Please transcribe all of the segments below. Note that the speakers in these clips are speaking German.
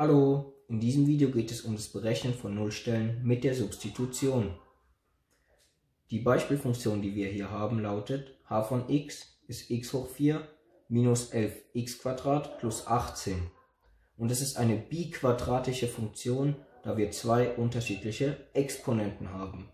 Hallo, in diesem Video geht es um das Berechnen von Nullstellen mit der Substitution. Die Beispielfunktion, die wir hier haben, lautet h von x ist x hoch 4 minus 11x plus 18. Und es ist eine biquadratische Funktion, da wir zwei unterschiedliche Exponenten haben.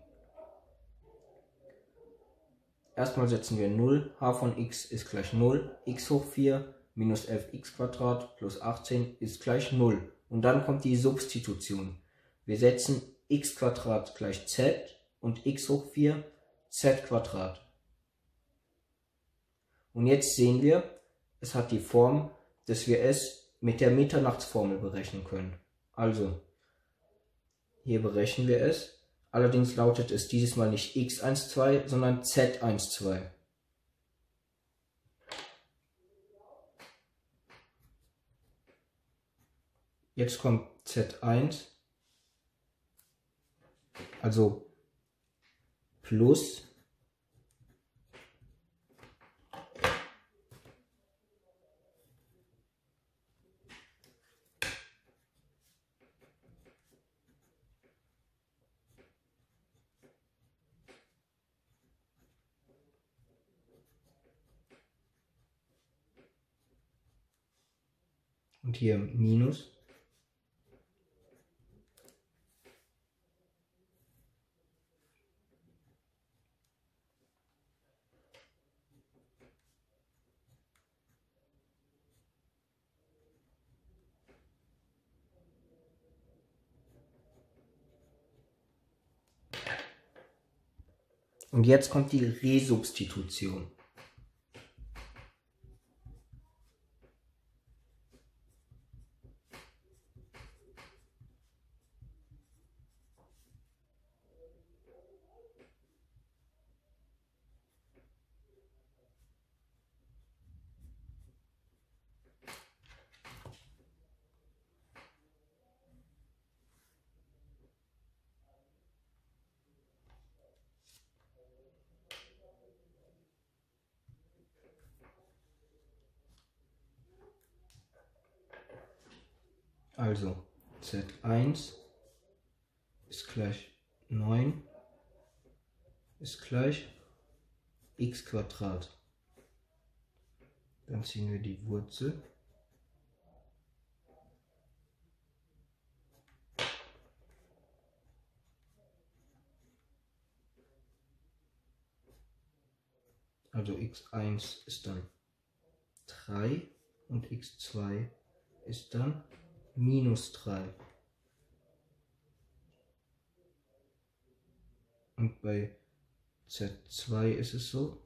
Erstmal setzen wir 0, h von x ist gleich 0, x hoch 4 minus 11x plus 18 ist gleich 0. Und dann kommt die Substitution. Wir setzen x gleich z und x hoch 4 z Und jetzt sehen wir, es hat die Form, dass wir es mit der Mitternachtsformel berechnen können. Also, hier berechnen wir es. Allerdings lautet es dieses Mal nicht x12, sondern z12. Jetzt kommt Z1, also plus und hier minus Und jetzt kommt die Resubstitution. Also z1 ist gleich 9 ist gleich x Quadrat. Dann ziehen wir die Wurzel. Also x1 ist dann 3 und x2 ist dann minus 3. Und bei Z2 ist es so.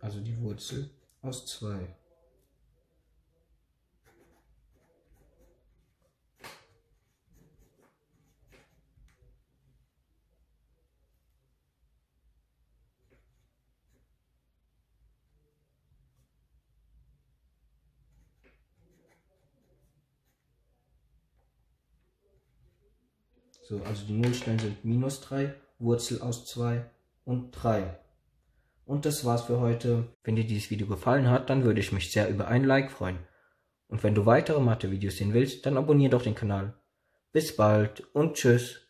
Also die Wurzel aus 2. So, also die Nullstellen sind minus 3, Wurzel aus 2 und 3. Und das war's für heute. Wenn dir dieses Video gefallen hat, dann würde ich mich sehr über ein Like freuen. Und wenn du weitere Mathe-Videos sehen willst, dann abonniere doch den Kanal. Bis bald und tschüss.